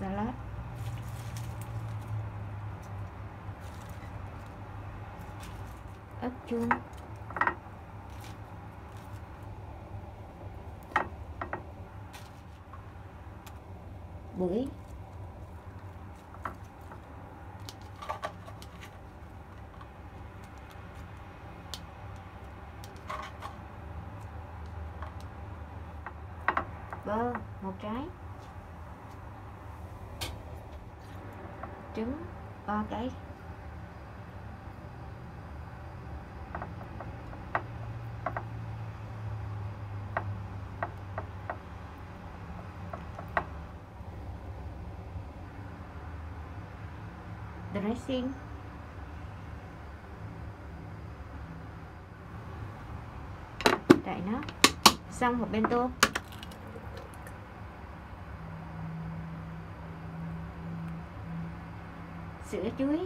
salad. Ớt chuông. Bưởi. Bơ một trái. Trứng ba cái. Dressing. Đậy nó xong một bên sữa chuối.